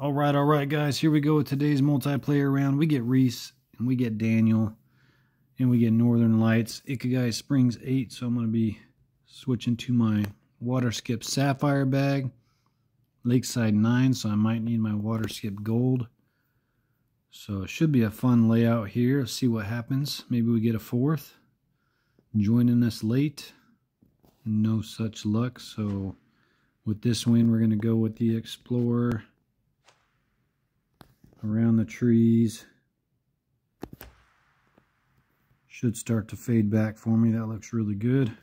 All right, all right, guys. Here we go with today's multiplayer round. We get Reese, and we get Daniel, and we get Northern Lights. Ikigai Springs 8, so I'm going to be switching to my Water Skip Sapphire bag. Lakeside 9, so I might need my Water Skip Gold. So it should be a fun layout here. See what happens. Maybe we get a fourth. Joining us late. No such luck, so with this win, we're going to go with the Explorer around the trees. Should start to fade back for me. That looks really good.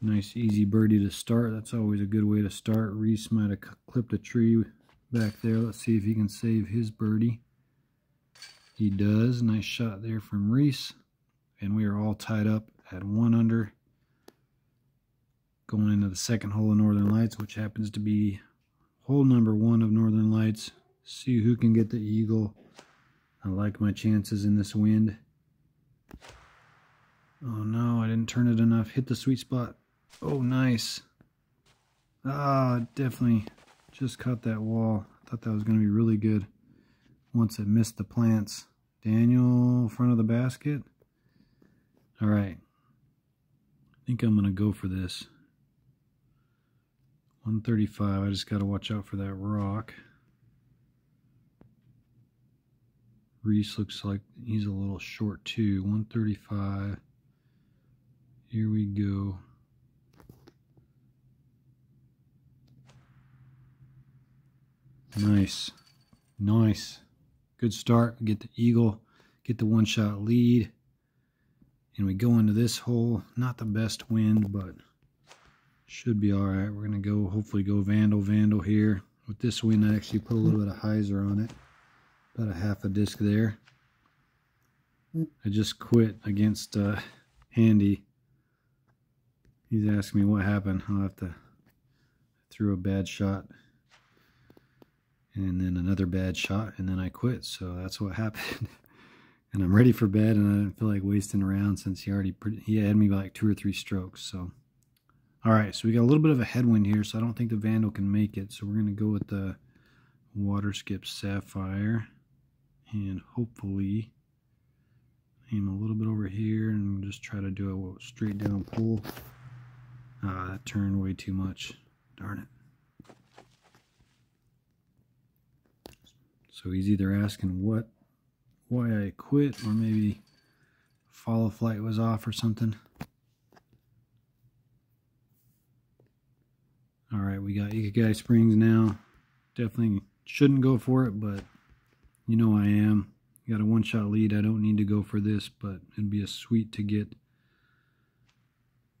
Nice easy birdie to start. That's always a good way to start. Reese might have clipped a tree back there. Let's see if he can save his birdie. He does. Nice shot there from Reese. And we are all tied up at one under. Going into the second hole of Northern Lights, which happens to be hole number one of Northern Lights. See who can get the eagle. I like my chances in this wind. Oh no, I didn't turn it enough. Hit the sweet spot. Oh, nice. Ah, definitely just caught that wall. Thought that was going to be really good once it missed the plants. Daniel, front of the basket. All right. I think I'm going to go for this. 135. I just got to watch out for that rock. Reese looks like he's a little short too. 135. Here we go. Nice. Nice. Good start. get the eagle. Get the one shot lead. And we go into this hole. Not the best wind, but should be all right. We're going to go, hopefully go Vandal, Vandal here. With this wind, I actually put a little bit of hyzer on it. About a half a disc there. I just quit against uh, Handy. He's asking me what happened. I'll have to threw a bad shot and then another bad shot and then I quit. So that's what happened. and I'm ready for bed and I don't feel like wasting around since he already he had me by like two or three strokes. So all right, so we got a little bit of a headwind here, so I don't think the Vandal can make it. So we're gonna go with the Water Skip Sapphire and hopefully aim a little bit over here and just try to do a straight down pull. Ah, that turned way too much. Darn it. So he's either asking what, why I quit, or maybe follow flight was off or something. All right, we got Ikigai Springs now. Definitely shouldn't go for it, but you know I am. Got a one-shot lead. I don't need to go for this, but it'd be a sweet to get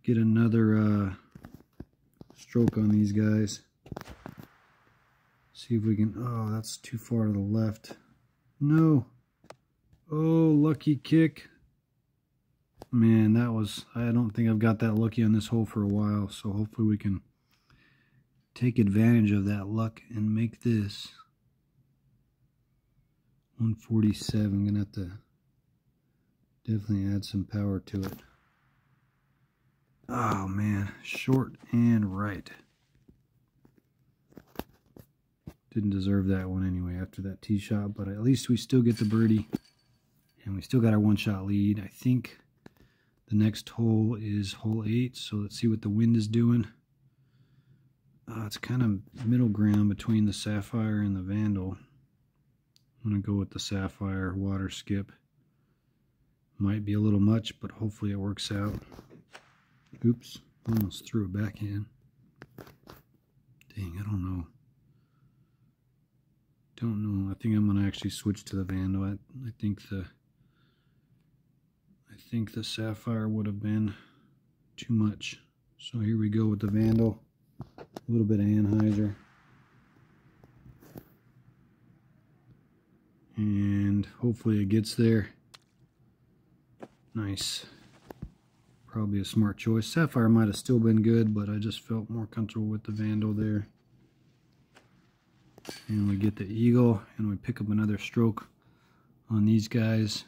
get another uh, stroke on these guys. See if we can... Oh, that's too far to the left. No. Oh, lucky kick. Man, that was... I don't think I've got that lucky on this hole for a while, so hopefully we can take advantage of that luck and make this 147. I'm going to have to definitely add some power to it. Oh man, short and right. Didn't deserve that one anyway after that tee shot, but at least we still get the birdie. And we still got our one shot lead. I think the next hole is hole 8, so let's see what the wind is doing. Uh, it's kind of middle ground between the Sapphire and the Vandal. I'm going to go with the Sapphire water skip. Might be a little much, but hopefully it works out. Oops, almost threw it back in. Dang, I don't know. Don't know. I think I'm going to actually switch to the Vandal. I, I think the I think the Sapphire would have been too much. So here we go with the Vandal. A little bit of anhyzer. And hopefully it gets there. Nice. Probably a smart choice. Sapphire might have still been good, but I just felt more comfortable with the Vandal there. And we get the Eagle, and we pick up another stroke on these guys.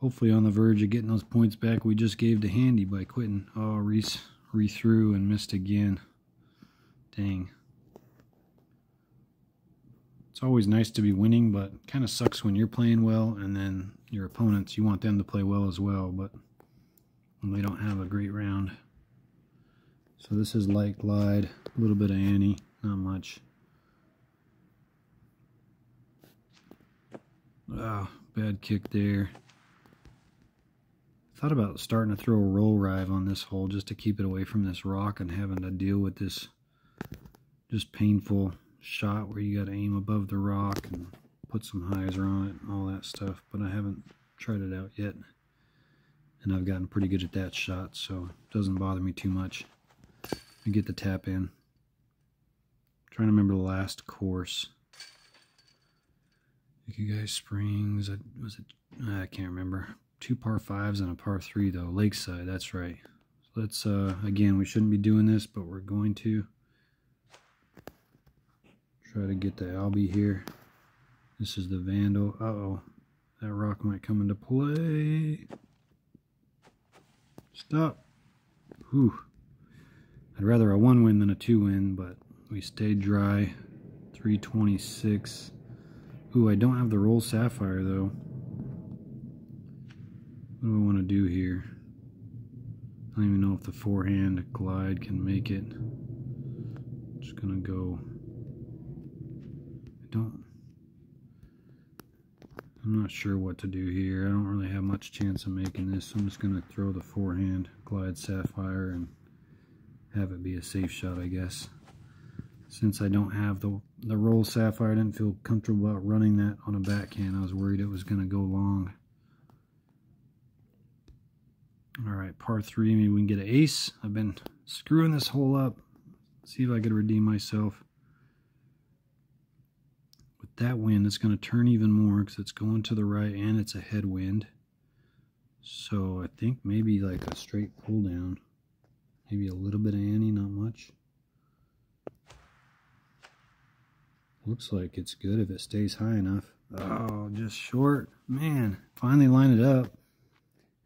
Hopefully on the verge of getting those points back we just gave to Handy by quitting. Oh, Reese re-threw and missed again. Dang. Always nice to be winning, but kind of sucks when you're playing well and then your opponents, you want them to play well as well, but when they don't have a great round. So this is light glide, a little bit of Annie, not much. Ah, oh, bad kick there. Thought about starting to throw a roll rive on this hole just to keep it away from this rock and having to deal with this just painful shot where you got to aim above the rock and put some hyzer on it and all that stuff. But I haven't tried it out yet. And I've gotten pretty good at that shot, so it doesn't bother me too much. I get the tap in. I'm trying to remember the last course. Ikigai Springs, was it? I can't remember. Two par fives and a par three though. Lakeside, that's right. So let's uh, again. We shouldn't be doing this, but we're going to. Try to get the Albie here. This is the Vandal. Uh-oh. That rock might come into play. Stop. Whew. I'd rather a one win than a two win, but we stayed dry. 326. Ooh, I don't have the roll sapphire though. What do I want to do here? I don't even know if the forehand glide can make it. Just gonna go don't I'm not sure what to do here. I don't really have much chance of making this. So I'm just going to throw the forehand Glide Sapphire and have it be a safe shot, I guess. Since I don't have the, the roll Sapphire, I didn't feel comfortable about running that on a backhand. I was worried it was going to go long. All right, par three, maybe we can get an ace. I've been screwing this hole up. See if I could redeem myself that wind it's going to turn even more because it's going to the right and it's a headwind so I think maybe like a straight pull down maybe a little bit of Annie not much. Looks like it's good if it stays high enough. Oh just short. Man finally line it up.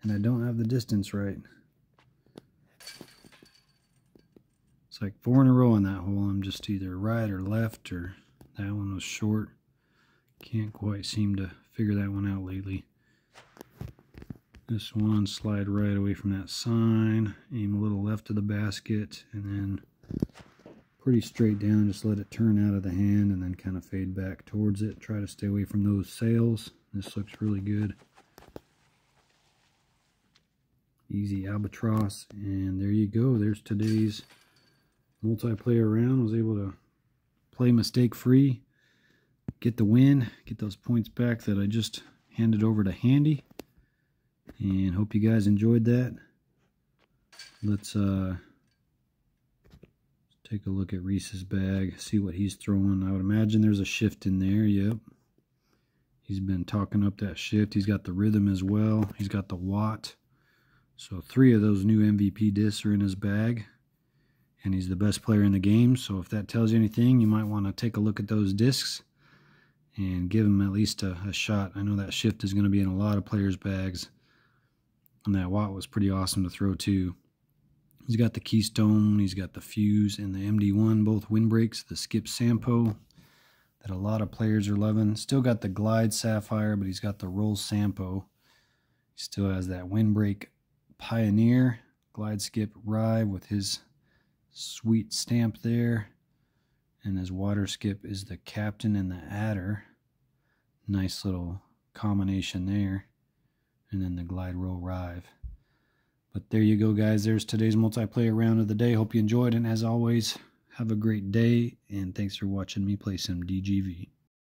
And I don't have the distance right. It's like four in a row on that hole. I'm just either right or left or that one was short can't quite seem to figure that one out lately. This one, slide right away from that sign, aim a little left of the basket, and then pretty straight down, just let it turn out of the hand and then kind of fade back towards it. Try to stay away from those sails. This looks really good. Easy albatross, and there you go. There's today's multiplayer round. I was able to play mistake free get the win, get those points back that I just handed over to Handy. And hope you guys enjoyed that. Let's uh, take a look at Reese's bag, see what he's throwing. I would imagine there's a shift in there. Yep. He's been talking up that shift. He's got the rhythm as well. He's got the watt. So three of those new MVP discs are in his bag. And he's the best player in the game. So if that tells you anything, you might want to take a look at those discs and give him at least a, a shot. I know that shift is going to be in a lot of players' bags. And that Watt was pretty awesome to throw too. He's got the Keystone, he's got the Fuse, and the MD1, both windbreaks, the Skip Sampo that a lot of players are loving. Still got the Glide Sapphire, but he's got the Roll Sampo. He still has that windbreak Pioneer, Glide Skip Rye with his sweet stamp there. And his water skip is the Captain and the Adder. Nice little combination there. And then the Glide Roll Rive. But there you go, guys. There's today's multiplayer round of the day. Hope you enjoyed. And as always, have a great day. And thanks for watching me play some DGV.